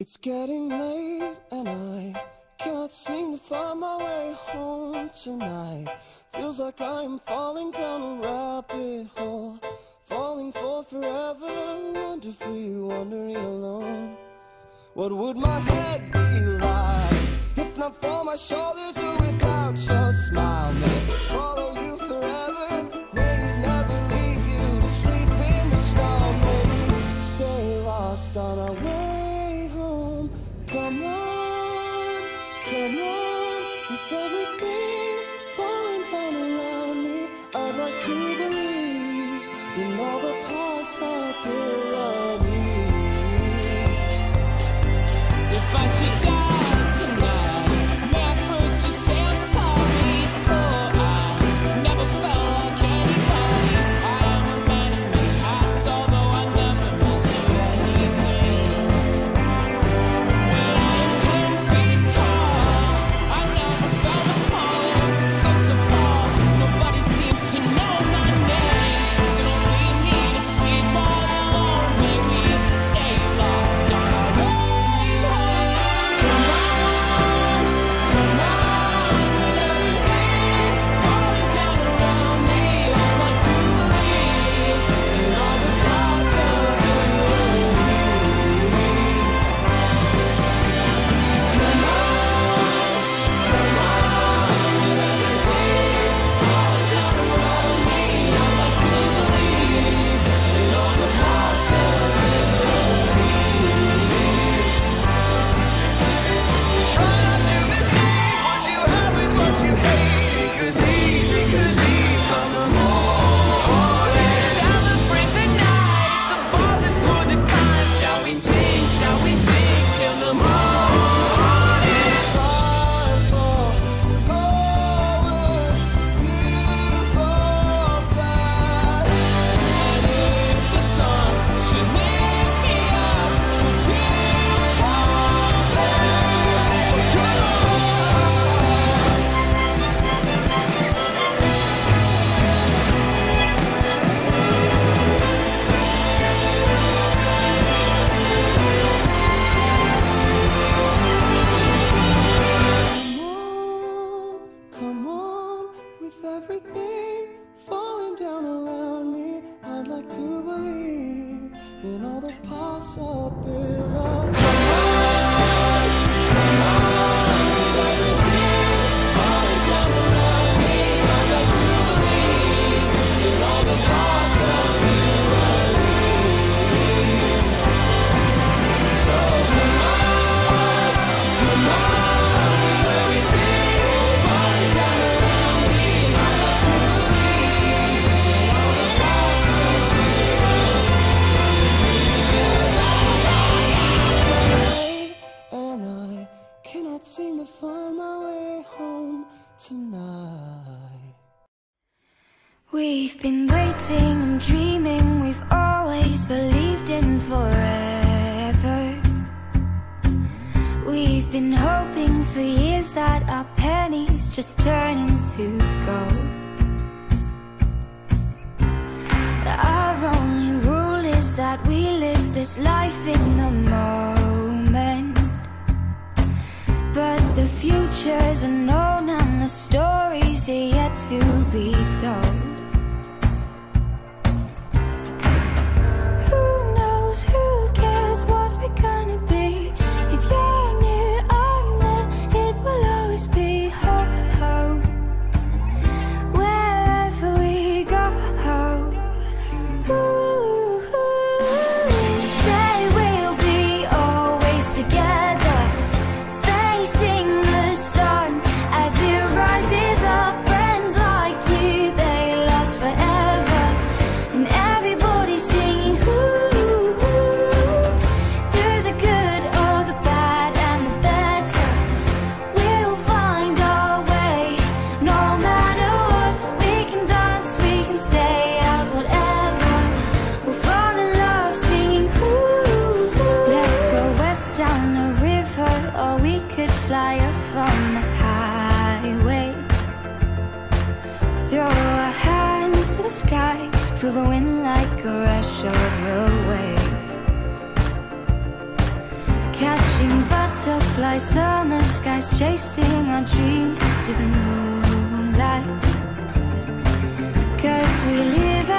It's getting late and I cannot seem to find my way home tonight Feels like I am falling down a rabbit hole Falling for forever, wonderfully wandering alone What would my head be like if not for my shoulders or without your smile? Come on, with everything falling down around me, I'd like to believe in all the possibilities. cannot seem to find my way home tonight. We've been waiting and dreaming, we've always believed in forever. We've been hoping for years that our pennies just turn into gold. pictures and no Feel the wind like a rush of a wave. Catching butterflies, summer skies Chasing our dreams to the moonlight. Cause we live